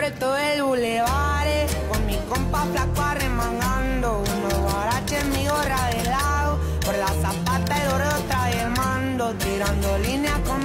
por todo el bulevar Con mi compa flaco arremangando Unos guaraches, mi gorra de lado Por la zapata el gordo trae el mando Tirando líneas con